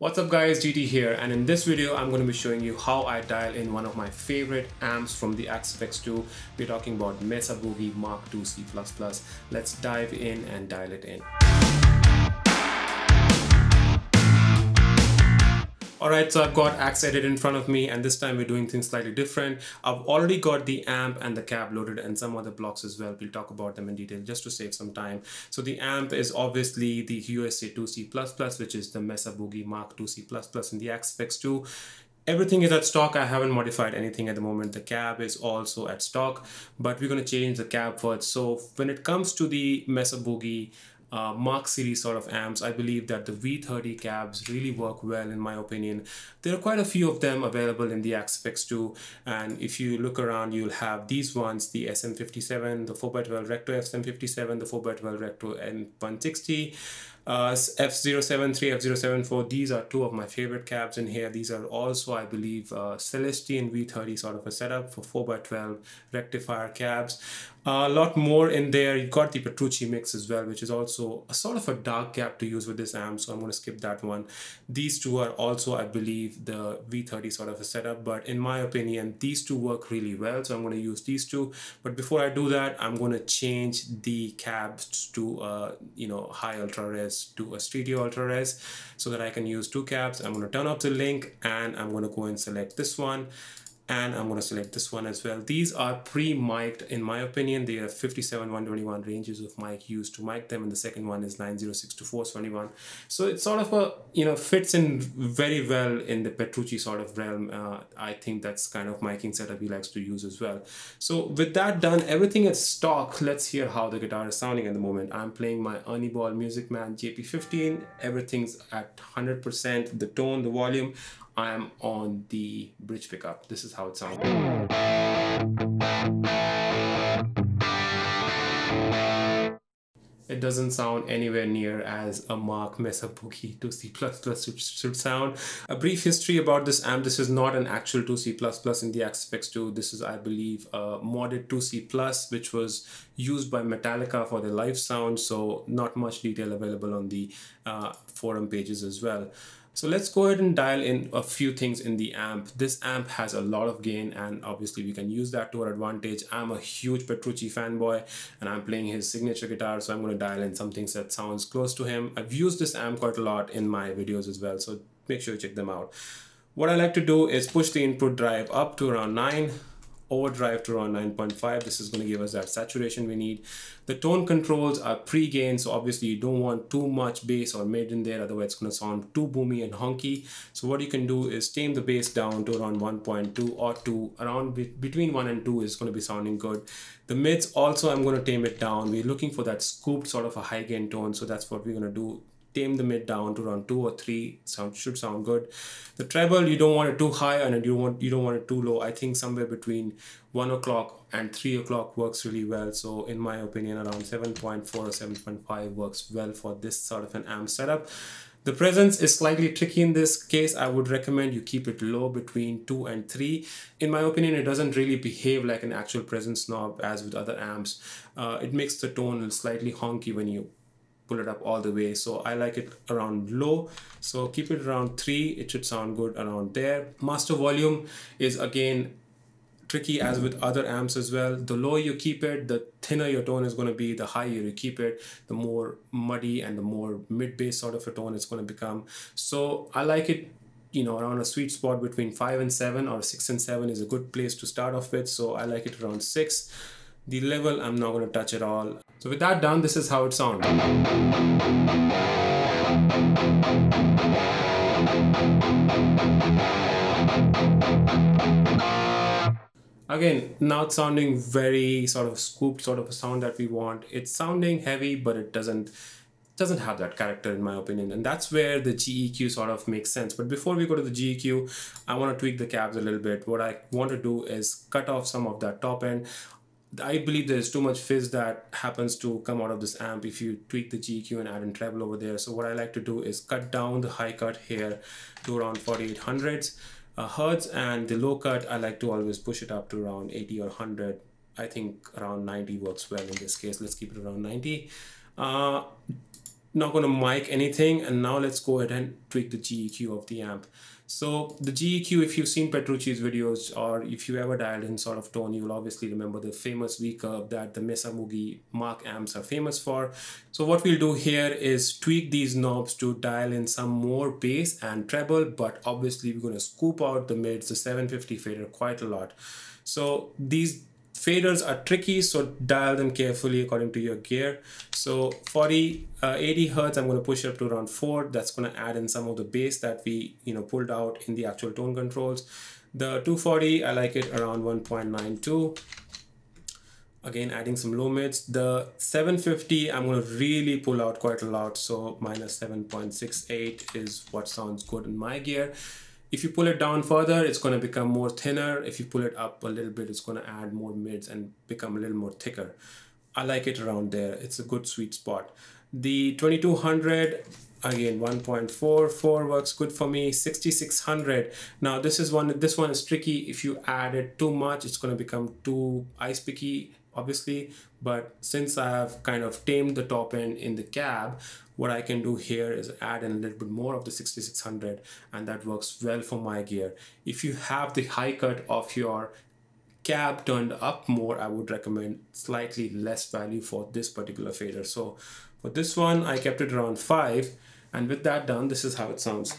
What's up guys, GT here and in this video I'm going to be showing you how I dial in one of my favorite amps from the Axe 2 We're talking about Mesa Boogie Mark II C++. Let's dive in and dial it in. Alright, so I've got Axe Edit in front of me and this time we're doing things slightly different. I've already got the amp and the cab loaded and some other blocks as well. We'll talk about them in detail just to save some time. So the amp is obviously the USA 2C++, which is the Mesa Boogie Mark 2C++ in the Axe 2 Everything is at stock. I haven't modified anything at the moment. The cab is also at stock, but we're going to change the cab first. So when it comes to the Mesa Boogie uh, Mark series sort of amps, I believe that the V30 cabs really work well in my opinion. There are quite a few of them available in the Axe 2 and if you look around you'll have these ones, the SM57, the 4x12 Recto SM57, the 4x12 Recto N160, uh, F073, F074, these are two of my favorite cabs in here. These are also, I believe, uh, Celestion V30 sort of a setup for 4x12 rectifier cabs. Uh, a lot more in there. You've got the Petrucci mix as well, which is also a sort of a dark cab to use with this amp, so I'm going to skip that one. These two are also, I believe, the V30 sort of a setup, but in my opinion, these two work really well, so I'm going to use these two. But before I do that, I'm going to change the cabs to, uh, you know, high ultra res to a Studio Ultra Res so that I can use two cabs. I'm going to turn off the link and I'm going to go and select this one and I'm going to select this one as well. These are pre-mic'd in my opinion. They are 57 121 ranges of mic used to mic them and the second one is 906 to 421. So it's sort of a, you know, fits in very well in the Petrucci sort of realm. Uh, I think that's kind of miking setup he likes to use as well. So with that done, everything is stock. Let's hear how the guitar is sounding at the moment. I'm playing my Ernie Ball Music Man JP15. Everything's at 100%. The tone, the volume. I am on the bridge pickup. This is how it sounds. It doesn't sound anywhere near as a Mark Mesa Boogie 2C++ should, sound. A brief history about this amp. This is not an actual 2C++ in the Axe 2. This is, I believe, a modded 2C+, which was used by Metallica for their live sound. So not much detail available on the uh, forum pages as well. So let's go ahead and dial in a few things in the amp. This amp has a lot of gain and obviously we can use that to our advantage. I'm a huge Petrucci fanboy and I'm playing his signature guitar so I'm going to dial in some things that sounds close to him. I've used this amp quite a lot in my videos as well so make sure you check them out. What I like to do is push the input drive up to around 9 overdrive to around 9.5 this is going to give us that saturation we need. The tone controls are pre-gain so obviously you don't want too much bass or mid in there otherwise it's going to sound too boomy and honky. So what you can do is tame the bass down to around 1.2 or 2 around be between 1 and 2 is going to be sounding good. The mids also I'm going to tame it down. We're looking for that scooped sort of a high gain tone so that's what we're going to do tame the mid down to around two or three sound should sound good the treble you don't want it too high and you want you don't want it too low i think somewhere between one o'clock and three o'clock works really well so in my opinion around 7.4 or 7.5 works well for this sort of an amp setup the presence is slightly tricky in this case. I would recommend you keep it low between 2 and 3. In my opinion, it doesn't really behave like an actual presence knob as with other amps. Uh, it makes the tone slightly honky when you pull it up all the way. So I like it around low. So keep it around 3 it should sound good around there. Master volume is again tricky as with other amps as well. The lower you keep it the thinner your tone is going to be. The higher you keep it the more muddy and the more mid bass sort of a tone it's going to become. So I like it you know around a sweet spot between 5 and 7 or 6 and 7 is a good place to start off with. So I like it around 6 the level I'm not going to touch at all so with that done, this is how it sounds. Again, not sounding very sort of scooped sort of a sound that we want. It's sounding heavy, but it doesn't doesn't have that character in my opinion and that's where the GEQ sort of makes sense but before we go to the GEQ I want to tweak the cabs a little bit what I want to do is cut off some of that top end I believe there's too much fizz that happens to come out of this amp if you tweak the GEQ and add in treble over there. So what I like to do is cut down the high cut here to around 4800s uh, hertz and the low cut I like to always push it up to around 80 or 100. I think around 90 works well in this case. Let's keep it around 90. Uh, not going to mic anything and now let's go ahead and tweak the GEQ of the amp. So the GEQ, if you've seen Petrucci's videos or if you ever dialed in sort of tone, you'll obviously remember the famous V curve that the Mesa Boogie Mark amps are famous for. So what we'll do here is tweak these knobs to dial in some more bass and treble, but obviously we're going to scoop out the mids, the 750 fader quite a lot. So these Faders are tricky, so dial them carefully according to your gear. So 40, uh, 80 hertz, I'm going to push up to around 4. That's going to add in some of the bass that we you know pulled out in the actual tone controls. The 240, I like it around 1.92. Again, adding some low mids. The 750, I'm going to really pull out quite a lot. So minus 7.68 is what sounds good in my gear. If you pull it down further, it's going to become more thinner. If you pull it up a little bit, it's going to add more mids and become a little more thicker. I like it around there. It's a good sweet spot. The 2200, again 1.44 works good for me 6600 now this is one this one is tricky if you add it too much it's going to become too ice picky obviously but since I have kind of tamed the top end in the cab what I can do here is add in a little bit more of the 6600 and that works well for my gear. If you have the high cut of your cab turned up more I would recommend slightly less value for this particular fader. So for this one I kept it around 5 and with that done this is how it sounds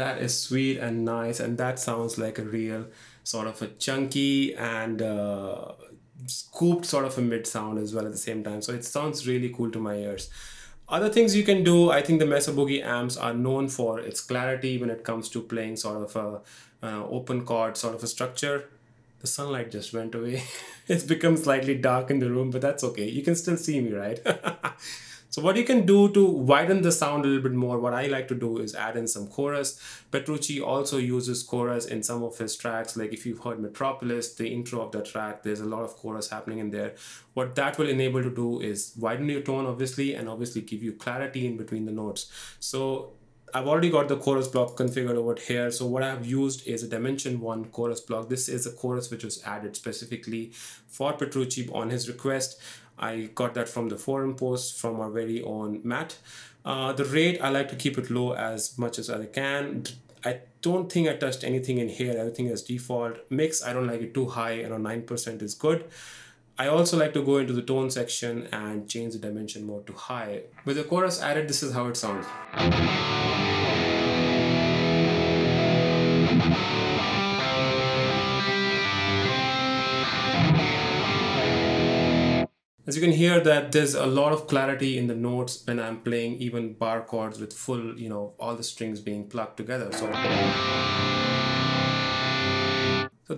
that is sweet and nice and that sounds like a real sort of a chunky and uh, scooped sort of a mid sound as well at the same time so it sounds really cool to my ears other things you can do, I think the Mesa Boogie amps are known for its clarity when it comes to playing sort of a uh, open chord sort of a structure. The sunlight just went away. it's become slightly dark in the room, but that's okay. You can still see me, right? So what you can do to widen the sound a little bit more, what I like to do is add in some chorus. Petrucci also uses chorus in some of his tracks. Like if you've heard Metropolis, the intro of the track, there's a lot of chorus happening in there. What that will enable to do is widen your tone, obviously, and obviously give you clarity in between the notes. So I've already got the chorus block configured over here. So what I've used is a dimension one chorus block. This is a chorus which was added specifically for Petrucci on his request. I got that from the forum post from our very own Matt. Uh, the rate, I like to keep it low as much as I can. I don't think I touched anything in here. Everything is default. Mix, I don't like it too high. Around 9% is good. I also like to go into the tone section and change the dimension mode to high. With the chorus added, this is how it sounds. As you can hear that there's a lot of clarity in the notes when I'm playing even bar chords with full, you know, all the strings being plugged together. So.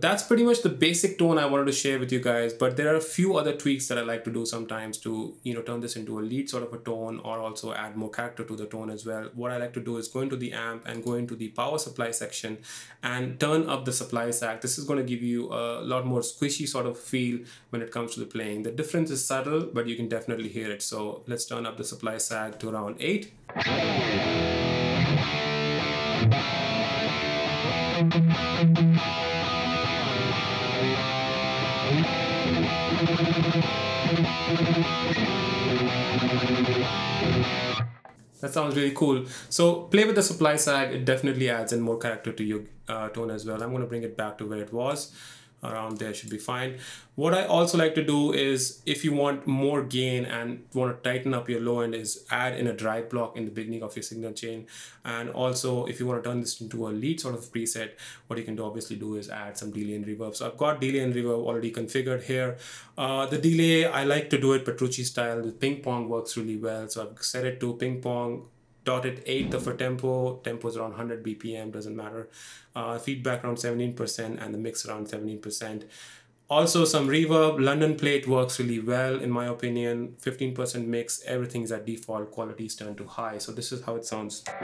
That's pretty much the basic tone I wanted to share with you guys, but there are a few other tweaks that I like to do sometimes to, you know, turn this into a lead sort of a tone or also add more character to the tone as well. What I like to do is go into the amp and go into the power supply section and turn up the supply sag. This is going to give you a lot more squishy sort of feel when it comes to the playing. The difference is subtle, but you can definitely hear it. So let's turn up the supply sag to around 8. That sounds really cool. So play with the supply sag. It definitely adds in more character to your uh, tone as well. I'm going to bring it back to where it was around there should be fine. What I also like to do is if you want more gain and want to tighten up your low end is add in a drive block in the beginning of your signal chain. And also if you want to turn this into a lead sort of preset, what you can do obviously do is add some delay and reverb. So I've got delay and reverb already configured here. Uh, the delay, I like to do it Petrucci style. The ping pong works really well. So I've set it to ping pong dotted eighth of a tempo. Tempo is around 100 BPM, doesn't matter. Uh, feedback around 17% and the mix around 17%. Also some reverb, London plate works really well in my opinion. 15% mix, everything's at default, quality is turned to high. So this is how it sounds.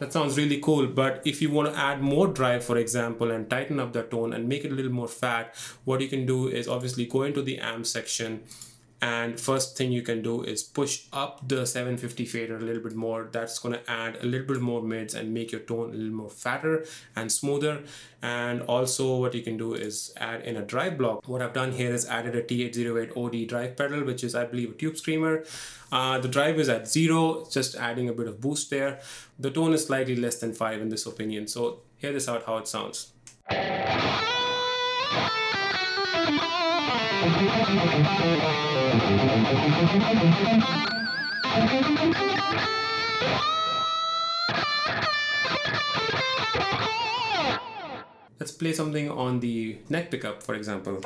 That sounds really cool, but if you want to add more drive, for example, and tighten up the tone and make it a little more fat, what you can do is obviously go into the amp section and first thing you can do is push up the 750 fader a little bit more. That's going to add a little bit more mids and make your tone a little more fatter and smoother. And also what you can do is add in a drive block. What I've done here is added a T808 OD drive pedal which is I believe a tube screamer. Uh, the drive is at zero just adding a bit of boost there. The tone is slightly less than five in this opinion. So hear this out how it sounds Let's play something on the neck pickup, for example.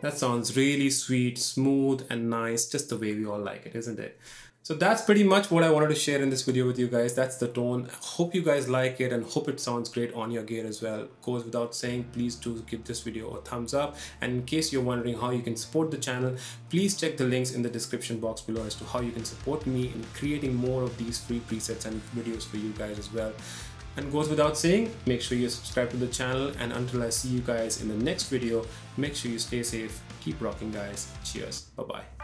That sounds really sweet, smooth, and nice, just the way we all like it, isn't it? So that's pretty much what I wanted to share in this video with you guys. That's the tone. Hope you guys like it and hope it sounds great on your gear as well. Goes without saying, please do give this video a thumbs up. And in case you're wondering how you can support the channel, please check the links in the description box below as to how you can support me in creating more of these free presets and videos for you guys as well. And goes without saying, make sure you subscribe to the channel. And until I see you guys in the next video, make sure you stay safe, keep rocking guys, cheers, bye bye.